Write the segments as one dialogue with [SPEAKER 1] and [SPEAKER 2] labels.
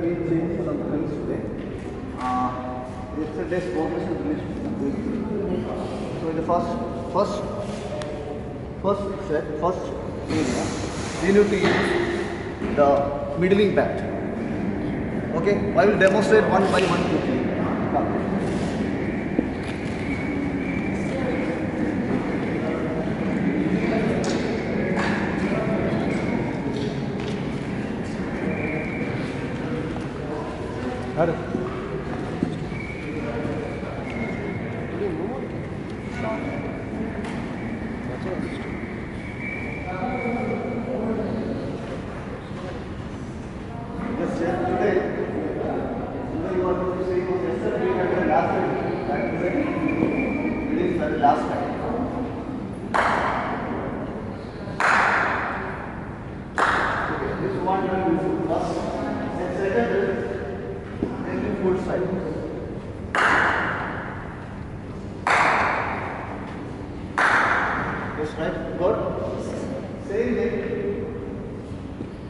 [SPEAKER 1] have been changed for the drills today. Uh, yesterday's progress is released So in the first, first, first set, first area, we need to use the middling bat. Okay, I will demonstrate one by one quickly. Her Thank you.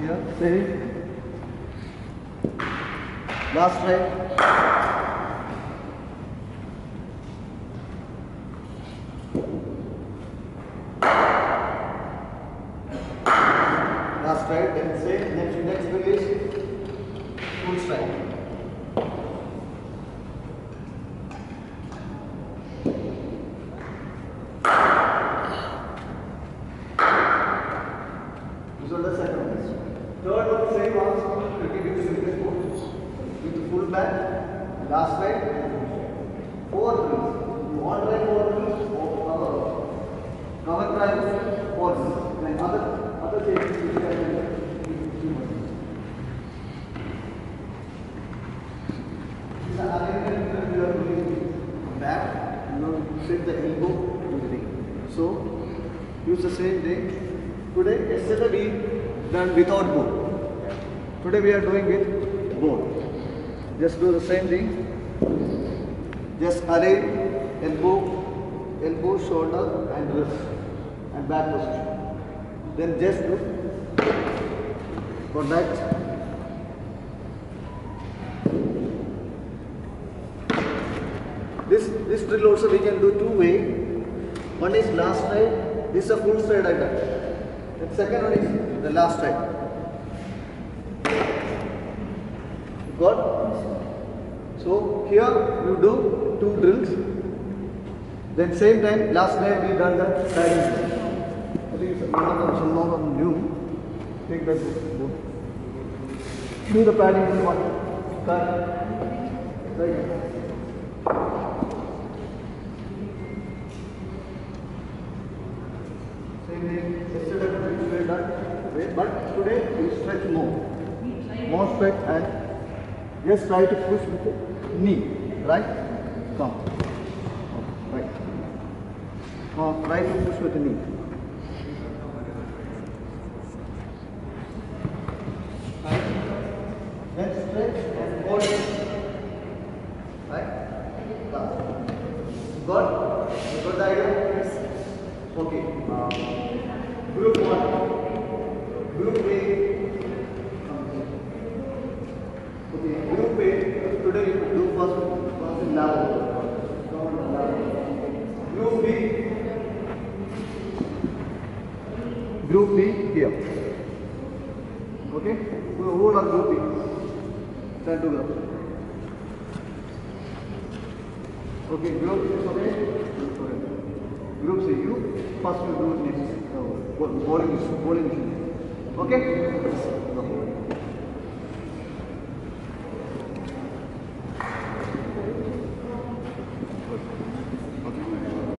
[SPEAKER 1] Here, same. Last right. Last right, then say next next is full strike. Are the second ones. Third one, same also, repeat it in this pose. With full back, last right, four drills. You want try four drills, cover. Cover four drills. Then other, other things you can are alignment you are doing back, you know, the elbow to the ring. So, use the same thing. Today, yesterday we done without bow. Today we are doing with bow. Just do the same thing. Just array, elbow, elbow, shoulder and wrist and back position. Then just do connect. This this drill also we can do two way. One is last stride, this is a full stride I The second one is the last stride. Got? So here you do two drills. Then same time last time we done the it's one of them new. Take that book. Do the padding one. Cut. Right. Same thing, yesterday done, way, but today we stretch more. More stretch and just try to push with the knee, right? Come. Right. Come, try to push with the knee. Right. Then stretch and hold. Right? Last. Got? You got the idea? Okay. Uh, group one. Group A. Group A. Today you first in lab. Group B. Group B here. Okay. Who are group B? Stand together. Okay, group okay. Group C, you first you do next. Bowling, bowling. Okay.